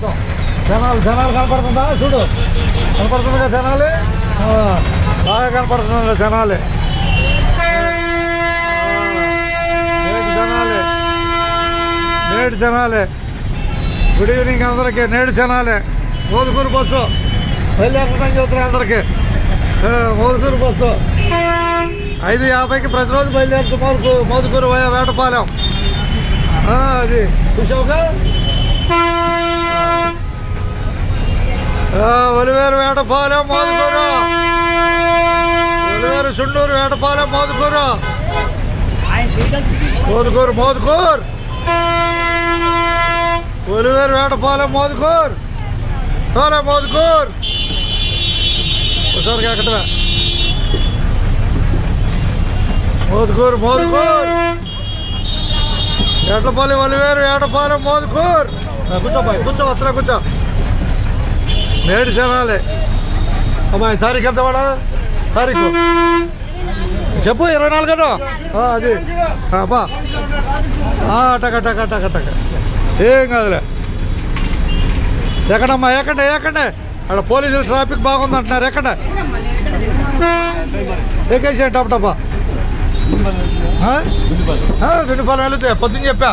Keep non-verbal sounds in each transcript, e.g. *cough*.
జనాలు జనాలు కనపడుతుందా? చూడు. కనపడుతుందిగా జనాలు? బాగా కనపడుతుంది జనాలే? జనాలే. నేడు జనాలే. గుడ్ ఈవినింగ్ అందరికీ. నేడు జనాలే. మోదుకూరు బస్సు. బయలుదేరుతుందని చెబుతున్నారు అందరికీ. మోదుకూరు బస్సు. ఐదు యాభైకి ప్రతిరోజు బయలుదేరుతూ మోదుకూరు మోదుకూరు వేటపాలెం. ఆ, అది. చూసావుగా? ఒలివేరు వేటపాలెం మోదుకూరు ఒలివేరు చుండూరు వేటపాలెం మోదుకూరు మోదుకూరు మోదుకూరు ఒలివేరు వేటపాలెం మోదుకూరు సరే మోదుకూరు ఒకసారి ఎక్కడ మోదుకూరు మోదుకూరు ఎడ్లపల్లి ఒలివేరు ఏటపాలెం మోదుకూరు ఆ, కూర్చో బాయ్ కూర్చో మేడి నేడు తినాలి అమ్మాయి తారీఖు ఎంత వాడా? తారీఖు? చెప్పు ఇరవై నాలుగు అది. బా. టక టక టక టక. ఏం కాదులే. ఎక్కడమ్మా ఎక్కడ ఎక్కడ? అక్కడ పోలీసులు ట్రాఫిక్ బాగుంది అంటున్నారు ఎక్కడ? ఎక్కేసి టప్ దుండిపాలెం వెళ్తే పొద్దున్న చెప్పా.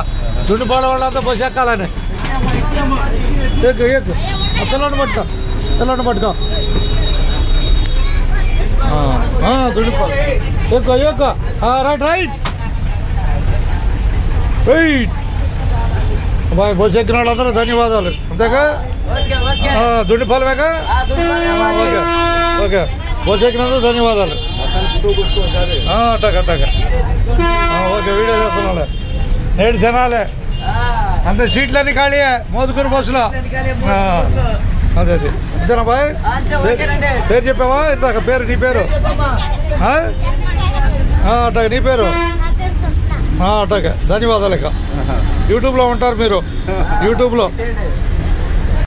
దుండిపాలెం వాళ్ళంతా బస్సు ఎక్కాలని. ఎక్కు ఎక్కు. ఆ పట్టుకో. పిల్లని పట్టుకో ఆ, ఆ, దుండిపాలెం ఎక్కు ఎక్కు ఆ, right right right bye bus ఎక్కిన వాళ్ళందరూ ధన్యవాదాలు అంతేగా ఆ, దుండిపాలెమేగా ఓకే ఓకే బస్సు ఎక్కినందుకు ధన్యవాదాలు ఆ, అట్టక అట్టక ఆ, ఓకే వీడియో చేస్తున్నాలే నేడు తినాలే అంతే సీట్లన్నీ ఖాళీయే మోదుకూరు బస్సులో ఆ, అదే అదే. అంతేనా బాయ్? పేరు- చెప్పావా? ఇందాక పేరు నీ పేరు? అట్టక నీ పేరు? అట్టక ధన్యవాదాలు ఇక. *laughs* యూట్యూబ్లో ఉంటారు మీరు. యూట్యూబ్లో.